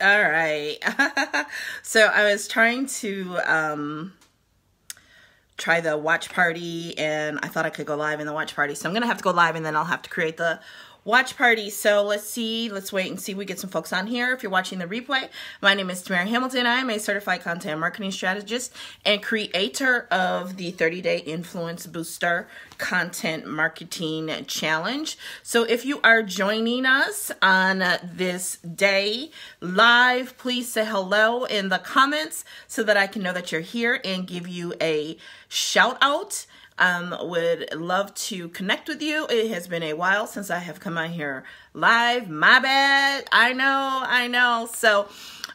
All right. so I was trying to um, try the watch party and I thought I could go live in the watch party. So I'm going to have to go live and then I'll have to create the watch party. So let's see, let's wait and see. We get some folks on here. If you're watching the replay, my name is Tamira Hamilton. I am a certified content marketing strategist and creator of the 30 day influence booster content marketing challenge. So if you are joining us on this day live, please say hello in the comments so that I can know that you're here and give you a shout out. Um, would love to connect with you. It has been a while since I have come on here live. My bad. I know, I know. So,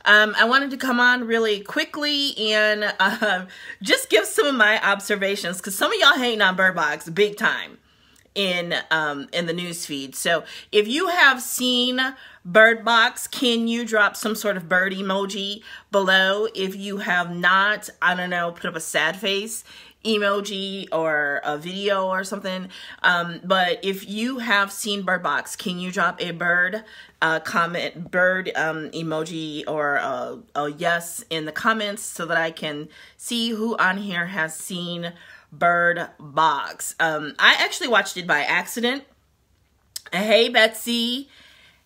um, I wanted to come on really quickly and um, just give some of my observations because some of y'all hating on Bird Box big time in um, in the news feed. So if you have seen Bird Box, can you drop some sort of bird emoji below? If you have not, I don't know, put up a sad face emoji or a video or something. Um, but if you have seen Bird Box, can you drop a bird uh, comment, bird um, emoji or a, a yes in the comments so that I can see who on here has seen Bird Box? Um, I actually watched it by accident. Hey, Betsy.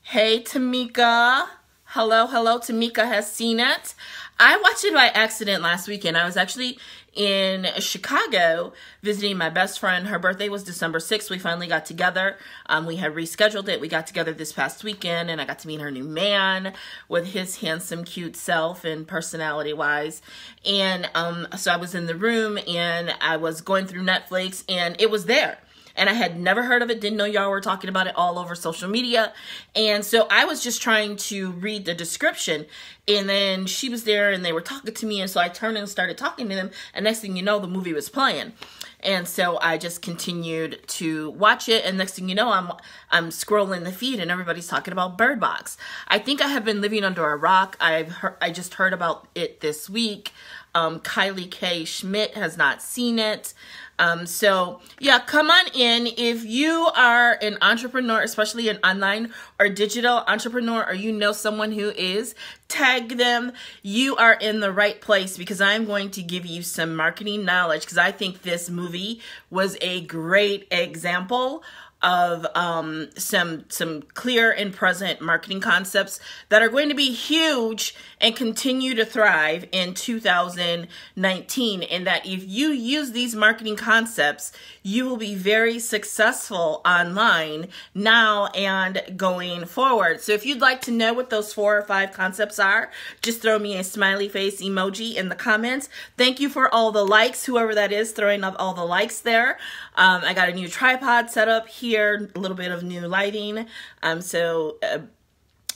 Hey, Tamika. Hello, hello. Tamika has seen it. I watched it by accident last weekend. I was actually in Chicago visiting my best friend. Her birthday was December 6th. We finally got together. Um, we had rescheduled it. We got together this past weekend and I got to meet her new man with his handsome, cute self and personality wise. And um, so I was in the room and I was going through Netflix and it was there and I had never heard of it, didn't know y'all were talking about it all over social media. And so I was just trying to read the description and then she was there and they were talking to me and so I turned and started talking to them and next thing you know the movie was playing. And so I just continued to watch it and next thing you know I'm I'm scrolling the feed and everybody's talking about Bird Box. I think I have been living under a rock. I've I just heard about it this week. Um, Kylie K. Schmidt has not seen it. Um, so yeah, come on in. If you are an entrepreneur, especially an online or digital entrepreneur, or you know someone who is, tag them. You are in the right place because I'm going to give you some marketing knowledge because I think this movie was a great example of um, some some clear and present marketing concepts that are going to be huge and continue to thrive in 2019 and that if you use these marketing concepts you will be very successful online now and going forward. So if you'd like to know what those four or five concepts are just throw me a smiley face emoji in the comments. Thank you for all the likes whoever that is throwing up all the likes there. Um, I got a new tripod set up here, a little bit of new lighting. Um, so uh,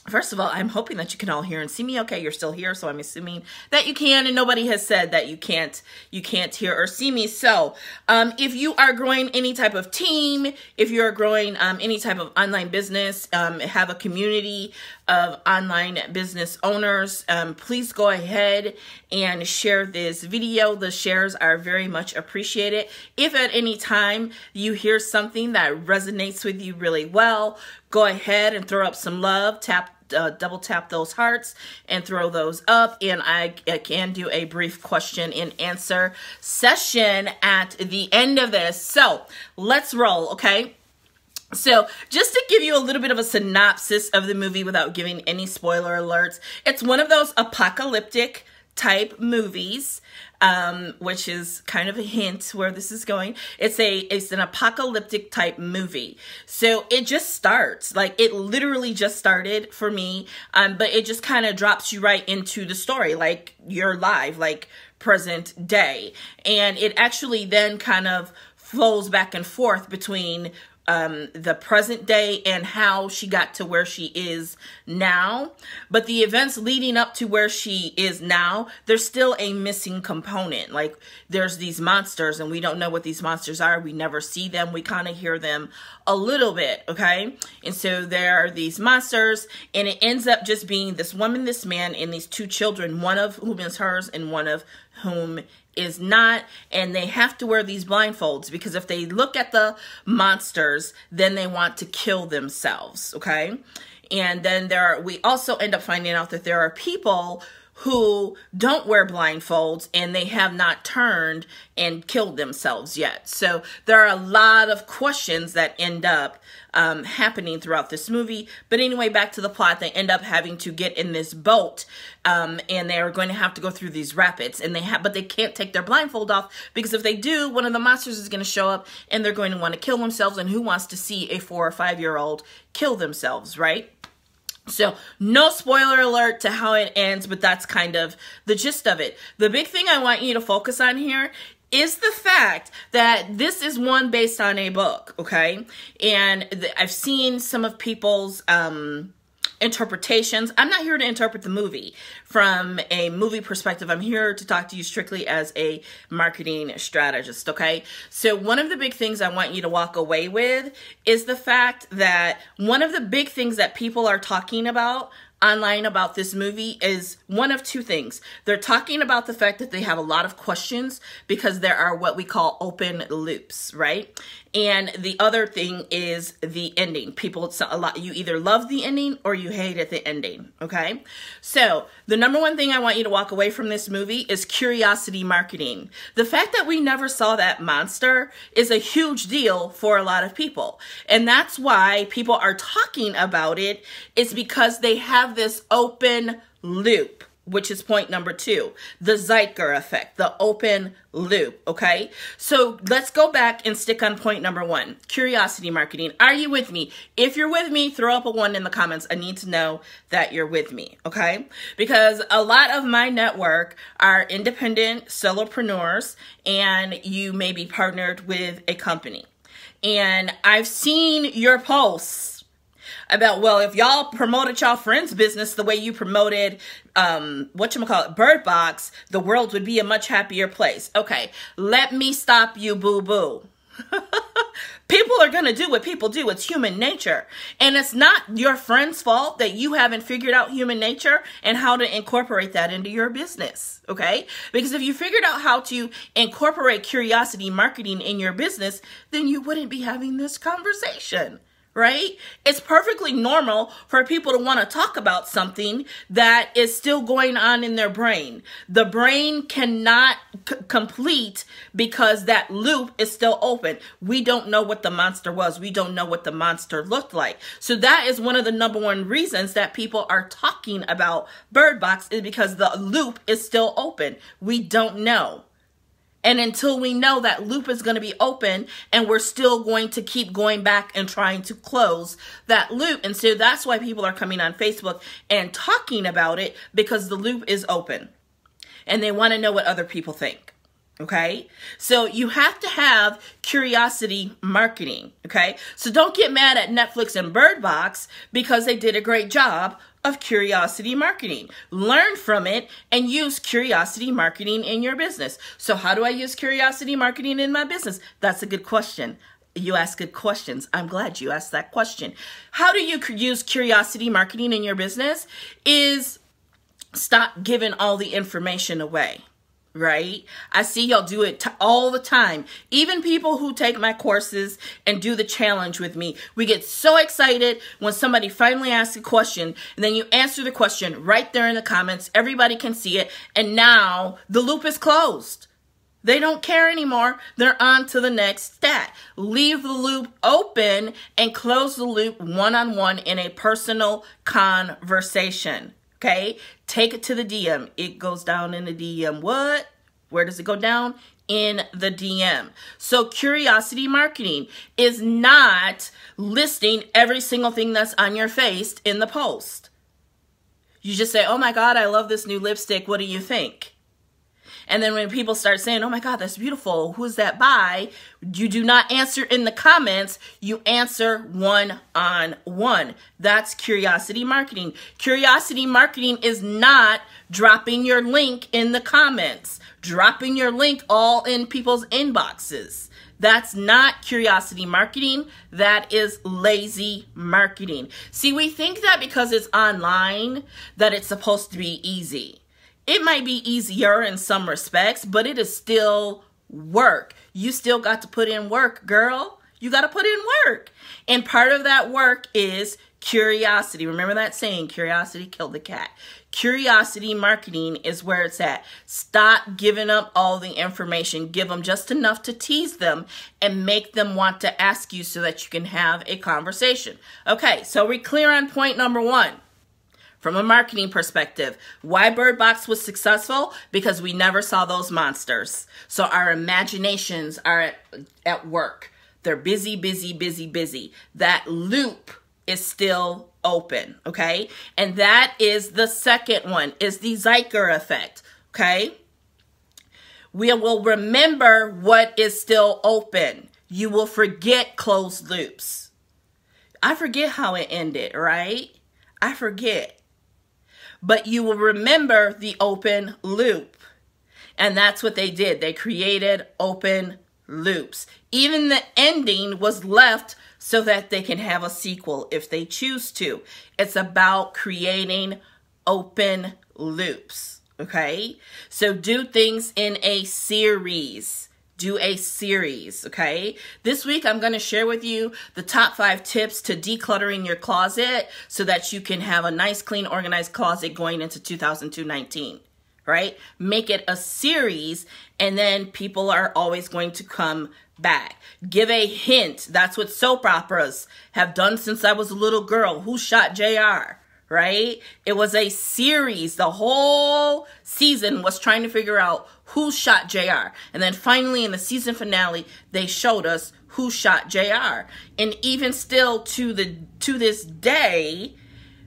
First of all, I'm hoping that you can all hear and see me okay. You're still here, so I'm assuming that you can, and nobody has said that you can't you can't hear or see me. So, um, if you are growing any type of team, if you are growing um, any type of online business, um, have a community of online business owners, um, please go ahead and share this video. The shares are very much appreciated. If at any time you hear something that resonates with you really well, go ahead and throw up some love. Tap uh, double tap those hearts and throw those up and I, I, can do a brief question and answer session at the end of this so let's roll okay so, just to give you a little bit of a synopsis of the movie without giving any spoiler alerts, it's one of those apocalyptic type movies um, which is kind of a hint where this is going. It's a it's an apocalyptic type movie. So it just starts like it literally just started for me, um, but it just kind of drops you right into the story, like you're live, like present day, and it actually then kind of flows back and forth between um, the present day and how she got to where she is now. But the events leading up to where she is now, there's still a missing component. Like there's these monsters and we don't know what these monsters are. We never see them. We kind of hear them a little bit, okay? And so there are these monsters and it ends up just being this woman, this man, and these two children, one of whom is hers and one of whom is not and they have to wear these blindfolds because if they look at the monsters then they want to kill themselves okay? And then there are, we also end up finding out that there are people who don't wear blindfolds and they have not turned and killed themselves yet. So there are a lot of questions that end up um, happening throughout this movie. But anyway, back to the plot, they end up having to get in this boat um, and they are going to have to go through these rapids and they have, but they can't take their blindfold off because if they do, one of the monsters is going to show up and they're going to want to kill themselves. And who wants to see a four or five year old kill themselves, right? So, no spoiler alert to how it ends, but that's kind of the gist of it. The big thing I want you to focus on here is the fact that this is one based on a book, okay? And I've seen some of people's um interpretations. I'm not here to interpret the movie from a movie perspective. I'm here to talk to you strictly as a marketing strategist, okay? So, one of the big things I want you to walk away with is the fact that one of the big things that people are talking about online about this movie is one of two things. They're talking about the fact that they have a lot of questions because there are what we call open loops, right? And the other thing is the ending. People, a lot, you either love the ending or you hate at the ending, okay? So, the number one thing I want you to walk away from this movie is curiosity marketing. The fact that we never saw that monster is a huge deal for a lot of people. And that's why people are talking about it, is because they have this open loop which is point number two the Zeitger effect, the open loop. Okay, so let's go back and stick on point number one curiosity marketing. Are you with me? If you're with me, throw up a one in the comments. I need to know that you're with me. Okay, because a lot of my network are independent solopreneurs, and you may be partnered with a company. And I've seen your posts about well if y'all promoted y'all friends business the way you promoted um what you call it bird box the world would be a much happier place. Okay let me stop you boo boo. People are going to do what people do. It's human nature. And it's not your friend's fault that you haven't figured out human nature and how to incorporate that into your business okay? Because if you figured out how to incorporate curiosity marketing in your business then you wouldn't be having this conversation right? It's perfectly normal for people to want to talk about something that is still going on in their brain. The brain cannot complete because that loop is still open. We don't know what the monster was. We don't know what the monster looked like. So that is one of the number one reasons that people are talking about Bird Box is because the loop is still open. We don't know. And until we know that loop is going to be open and we're still going to keep going back and trying to close that loop. And so that's why people are coming on Facebook and talking about it because the loop is open and they want to know what other people think. Okay. So you have to have curiosity marketing. Okay. So don't get mad at Netflix and Bird Box because they did a great job of curiosity marketing. Learn from it and use curiosity marketing in your business. So, how do I use curiosity marketing in my business? That's a good question. You ask good questions. I'm glad you asked that question. How do you use curiosity marketing in your business? Is stop giving all the information away right? I see y'all do it all the time. Even people who take my courses and do the challenge with me, we get so excited when somebody finally asks a question and then you answer the question right there in the comments. Everybody can see it. And now the loop is closed. They don't care anymore. They're on to the next stat. Leave the loop open and close the loop one on one in a personal conversation. Okay? Take it to the DM. It goes down in the DM. What? Where does it go down? In the DM. So, curiosity marketing is not listing every single thing that's on your face in the post. You just say, Oh my God, I love this new lipstick. What do you think? And then when people start saying, oh my God, that's beautiful, who's that by? You do not answer in the comments, you answer one on one. That's curiosity marketing. Curiosity marketing is not dropping your link in the comments, dropping your link all in people's inboxes. That's not curiosity marketing. That is lazy marketing. See, we think that because it's online that it's supposed to be easy. It might be easier in some respects, but it is still work. You still got to put in work, girl. You got to put in work. And part of that work is Curiosity. Remember that saying, curiosity killed the cat. Curiosity marketing is where it's at. Stop giving up all the information. Give them just enough to tease them and make them want to ask you so that you can have a conversation. Okay, so we're clear on point number one. From a marketing perspective, why Bird Box was successful? Because we never saw those monsters. So our imaginations are at, at work. They're busy, busy, busy, busy. That loop is still open, okay? And that is the second one, is the Zeiger effect, okay? We will remember what is still open. You will forget closed loops. I forget how it ended, right? I forget. But you will remember the open loop. And that's what they did. They created open loops. Even the ending was left so that they can have a sequel if they choose to. It's about creating open loops, okay? So do things in a series. Do a series, okay? This week I'm going to share with you the top five tips to decluttering your closet so that you can have a nice, clean, organized closet going into 2019 right? Make it a series, and then people are always going to come back. Give a hint. That's what soap operas have done since I was a little girl. Who shot JR? Right? It was a series. The whole season was trying to figure out who shot JR. And then finally in the season finale, they showed us who shot JR. And even still to the to this day,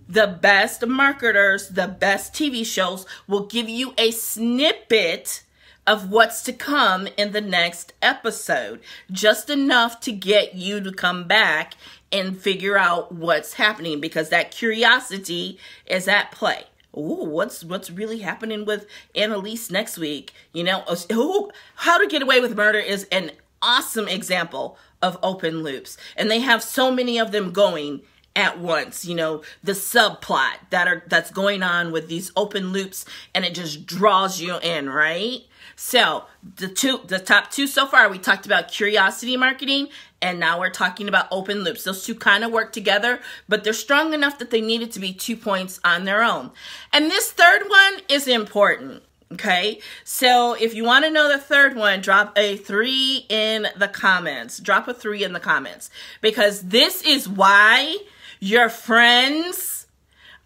the best marketers, the best TV shows will give you a snippet of what's to come in the next episode. Just enough to get you to come back and figure out what's happening because that curiosity is at play. Ooh, what's what's really happening with Annalise next week? You know, oh, ooh, How to Get Away with Murder is an awesome example of open loops, and they have so many of them going at once you know the subplot that are that's going on with these open loops and it just draws you in right? So the two the top two so far we talked about curiosity marketing and now we're talking about open loops. Those two kind of work together but they're strong enough that they needed to be two points on their own. And this third one is important Okay, so if you want to know the third one, drop a three in the comments. Drop a three in the comments because this is why your friends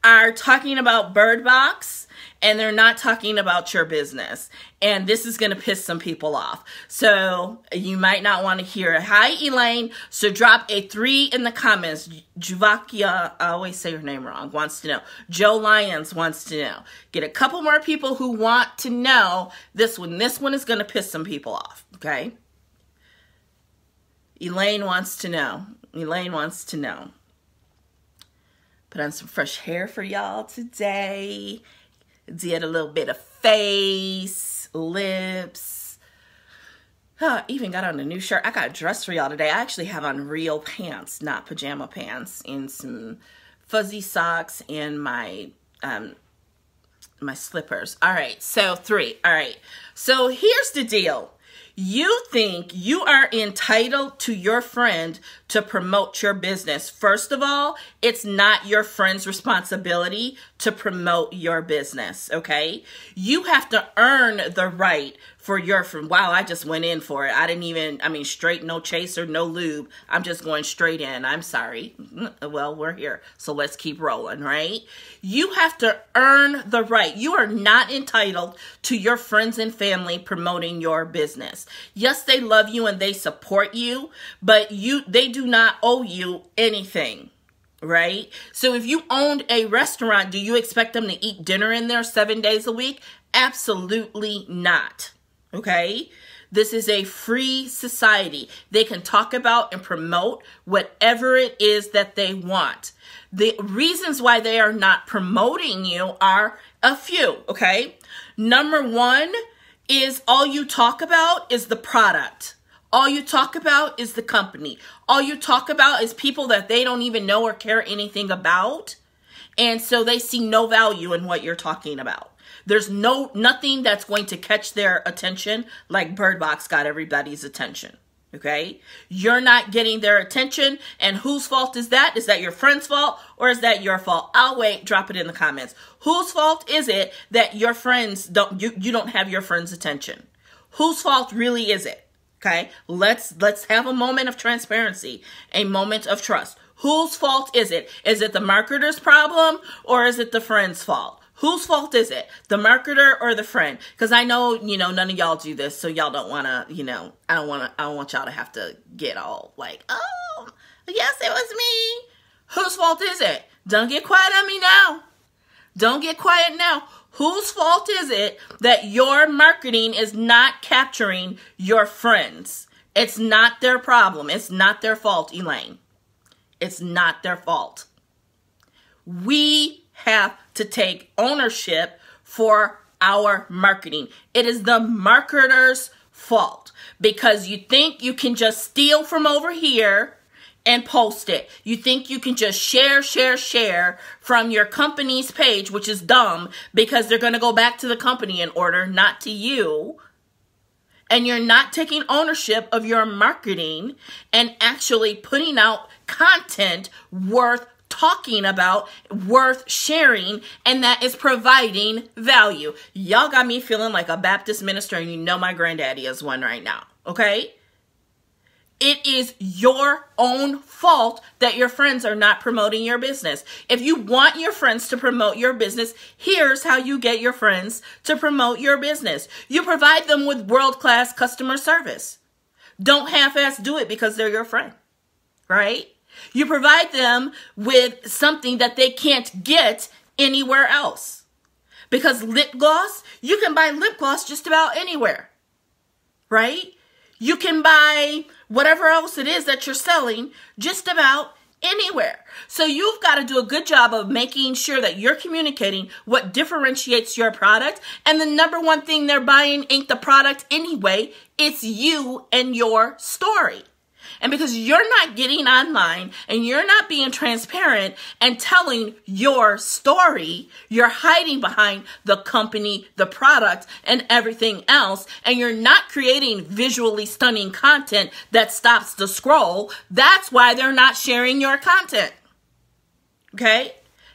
are talking about Bird Box and they're not talking about your business. And this is going to piss some people off. So you might not want to hear it. Hi, Elaine. So drop a three in the comments. Juvakia, I always say your name wrong, wants to know. Joe Lyons wants to know. Get a couple more people who want to know this one. This one is going to piss some people off. Okay. Elaine wants to know. Elaine wants to know. Put on some fresh hair for y'all today. Did a little bit of face, lips. Huh, even got on a new shirt. I got dressed for y'all today. I actually have on real pants, not pajama pants, and some fuzzy socks and my um my slippers. All right, so three. All right, so here's the deal. You think you are entitled to your friend to promote your business. First of all, it's not your friend's responsibility to promote your business, okay? You have to earn the right for your friend. Wow, I just went in for it. I didn't even, I mean, straight, no chaser, no lube. I'm just going straight in. I'm sorry. Well, we're here, so let's keep rolling, right? You have to earn the right. You are not entitled to your friends and family promoting your business. Yes, they love you and they support you, but you, they do not owe you anything right? So if you owned a restaurant, do you expect them to eat dinner in there seven days a week? Absolutely not. Okay? This is a free society. They can talk about and promote whatever it is that they want. The reasons why they are not promoting you are a few, okay? Number one is all you talk about is the product. All you talk about is the company. All you talk about is people that they don't even know or care anything about. And so they see no value in what you're talking about. There's no nothing that's going to catch their attention like Bird Box got everybody's attention. Okay? You're not getting their attention. And whose fault is that? Is that your friend's fault or is that your fault? I'll wait. Drop it in the comments. Whose fault is it that your friends don't, you, you don't have your friends' attention? Whose fault really is it? Okay? Let's, let's have a moment of transparency, a moment of trust. Whose fault is it? Is it the marketer's problem or is it the friend's fault? Whose fault is it? The marketer or the friend? Because I know, you know, none of y'all do this, so y'all don't want to, you know, I don't want to, I don't want y'all to have to get all like, oh, yes, it was me. Whose fault is it? Don't get quiet on me now. Don't get quiet now. Whose fault is it that your marketing is not capturing your friends? It's not their problem. It's not their fault, Elaine. It's not their fault. We have to take ownership for our marketing. It is the marketer's fault because you think you can just steal from over here and post it. You think you can just share, share, share from your company's page, which is dumb because they're going to go back to the company in order, not to you. And you're not taking ownership of your marketing and actually putting out content worth talking about, worth sharing, and that is providing value. Y'all got me feeling like a Baptist minister, and you know my granddaddy is one right now, okay? It is your own fault that your friends are not promoting your business. If you want your friends to promote your business, here's how you get your friends to promote your business. You provide them with world class customer service. Don't half ass do it because they're your friend, right? You provide them with something that they can't get anywhere else. Because lip gloss, you can buy lip gloss just about anywhere, right? You can buy whatever else it is that you're selling just about anywhere. So you've got to do a good job of making sure that you're communicating what differentiates your product. And the number one thing they're buying ain't the product anyway, it's you and your story. And because you're not getting online and you're not being transparent and telling your story, you're hiding behind the company, the product, and everything else. And you're not creating visually stunning content that stops the scroll. That's why they're not sharing your content. Okay?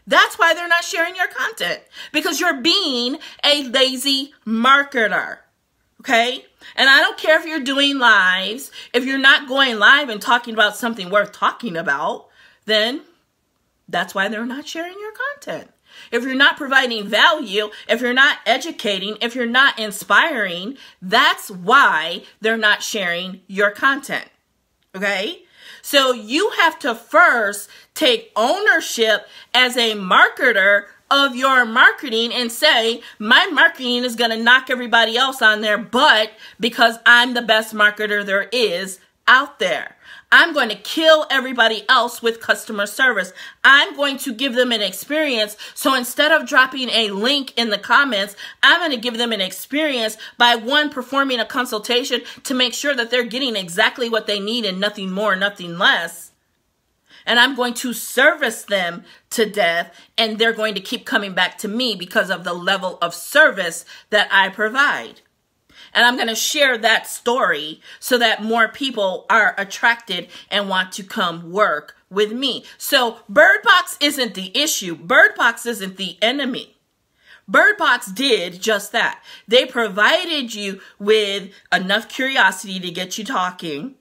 That's why they're not sharing your content because you're being a lazy marketer. Okay? And I don't care if you're doing lives, if you're not going live and talking about something worth talking about, then that's why they're not sharing your content. If you're not providing value, if you're not educating, if you're not inspiring, that's why they're not sharing your content. Okay? So you have to first take ownership as a marketer of your marketing and say, my marketing is going to knock everybody else on there, but because I'm the best marketer there is out there. I'm going to kill everybody else with customer service. I'm going to give them an experience. So instead of dropping a link in the comments, I'm going to give them an experience by one, performing a consultation to make sure that they're getting exactly what they need and nothing more, nothing less and I'm going to service them to death and they're going to keep coming back to me because of the level of service that I provide. And I'm going to share that story so that more people are attracted and want to come work with me. So Bird Box isn't the issue. Bird Box isn't the enemy. Bird Box did just that. They provided you with enough curiosity to get you talking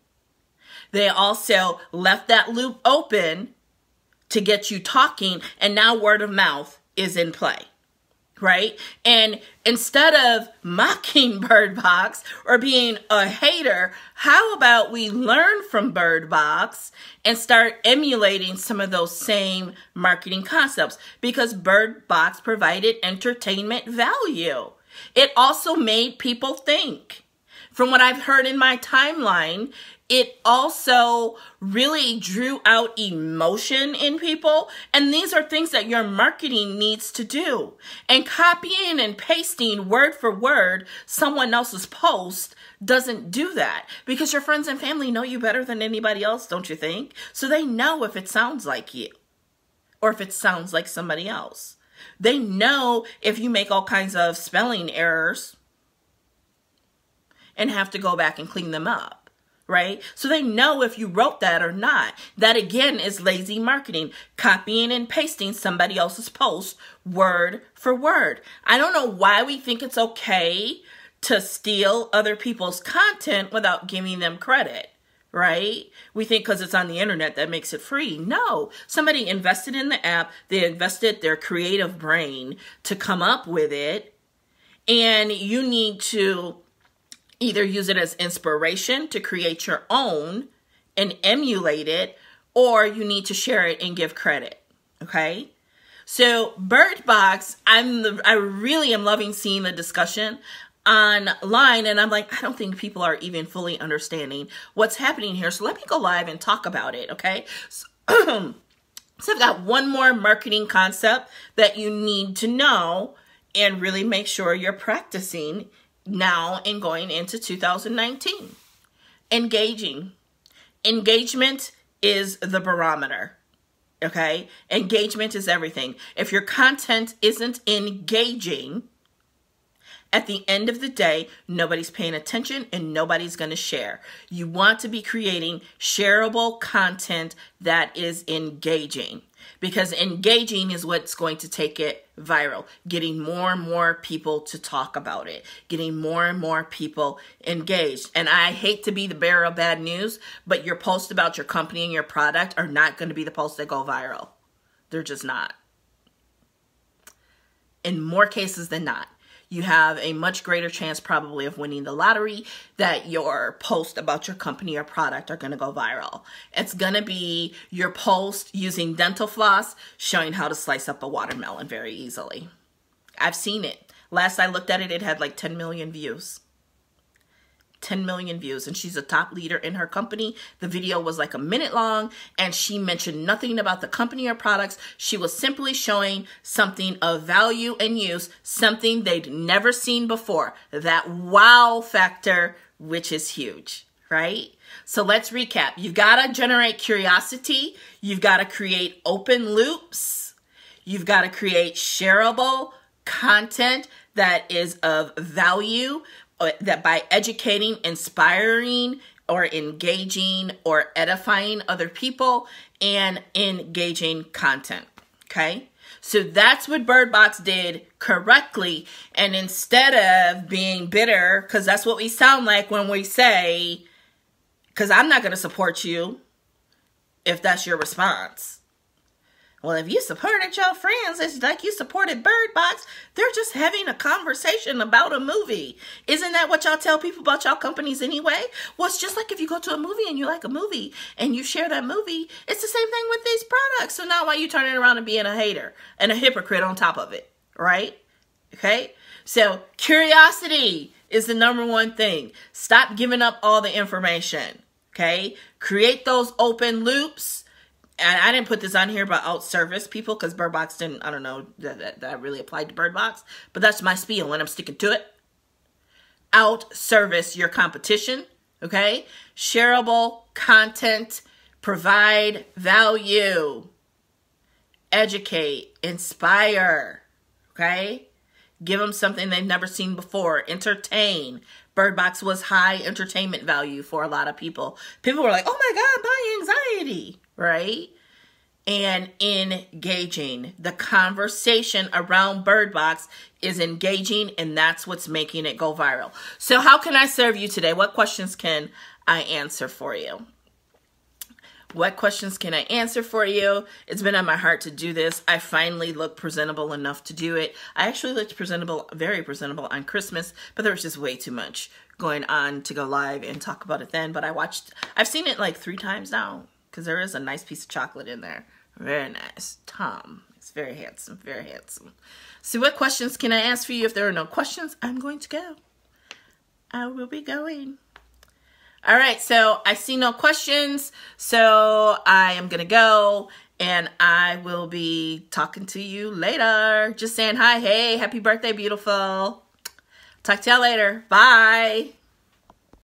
they also left that loop open to get you talking, and now word of mouth is in play. Right? And instead of mocking Bird Box or being a hater, how about we learn from Bird Box and start emulating some of those same marketing concepts? Because Bird Box provided entertainment value. It also made people think. From what I've heard in my timeline, it also really drew out emotion in people. And these are things that your marketing needs to do. And copying and pasting word for word someone else's post doesn't do that because your friends and family know you better than anybody else, don't you think? So they know if it sounds like you or if it sounds like somebody else. They know if you make all kinds of spelling errors and have to go back and clean them up. Right? So they know if you wrote that or not. That again is lazy marketing, copying and pasting somebody else's post word for word. I don't know why we think it's okay to steal other people's content without giving them credit. Right? We think because it's on the internet that makes it free. No, somebody invested in the app, they invested their creative brain to come up with it, and you need to either use it as inspiration to create your own and emulate it, or you need to share it and give credit. Okay? So Bird Box, I'm the, I really am loving seeing the discussion online and I'm like, I don't think people are even fully understanding what's happening here. So let me go live and talk about it, okay? So, so I've got one more marketing concept that you need to know and really make sure you're practicing now and going into 2019. Engaging. Engagement is the barometer. Okay? Engagement is everything. If your content isn't engaging, at the end of the day, nobody's paying attention and nobody's going to share. You want to be creating shareable content that is engaging because engaging is what's going to take it viral. Getting more and more people to talk about it, getting more and more people engaged. And I hate to be the bearer of bad news, but your posts about your company and your product are not going to be the posts that go viral. They're just not. In more cases than not you have a much greater chance probably of winning the lottery that your post about your company or product are going to go viral. It's going to be your post using dental floss showing how to slice up a watermelon very easily. I've seen it. Last I looked at it, it had like 10 million views. 10 million views and she's a top leader in her company. The video was like a minute long and she mentioned nothing about the company or products. She was simply showing something of value and use, something they'd never seen before. That wow factor, which is huge, right? So let's recap. You've got to generate curiosity. You've got to create open loops. You've got to create shareable content that is of value Uh, that by educating, inspiring, or engaging or edifying other people and engaging content. Okay. So that's what Bird Box did correctly. And instead of being bitter, because that's what we sound like when we say, because I'm not going to support you if that's your response. Well, if you supported your friends, it's like you supported Bird Box. They're just having a conversation about a movie. Isn't that what y'all tell people about y'all companies anyway? Well, it's just like if you go to a movie and you like a movie and you share that movie, it's the same thing with these products. So now why you turning around and being a hater and a hypocrite on top of it, right? Okay? So curiosity is the number one thing. Stop giving up all the information. Okay? Create those open loops and I didn't put this on here, but out service people because Bird Box didn't, I don't know, that, that, that really applied to Bird Box, but that's my spiel and I'm sticking to it. Out service your competition, okay? Shareable content, provide value, educate, inspire, okay? Give them something they've never seen before, entertain. Bird Box was high entertainment value for a lot of people. People were like, oh my God, my anxiety right? And engaging. The conversation around Bird Box is engaging, and that's what's making it go viral. So, how can I serve you today? What questions can I answer for you? What questions can I answer for you? It's been on my heart to do this. I finally look presentable enough to do it. I actually looked presentable, very presentable on Christmas, but there was just way too much going on to go live and talk about it then. But I watched, I've seen it like three times now because there is a nice piece of chocolate in there. Very nice. Tom. It's very handsome. Very handsome. So what questions can I ask for you? If there are no questions, I'm going to go. I will be going. All right, so I see no questions, so I am going to go, and I will be talking to you later. Just saying hi, hey, happy birthday, beautiful. Talk to y'all later. Bye.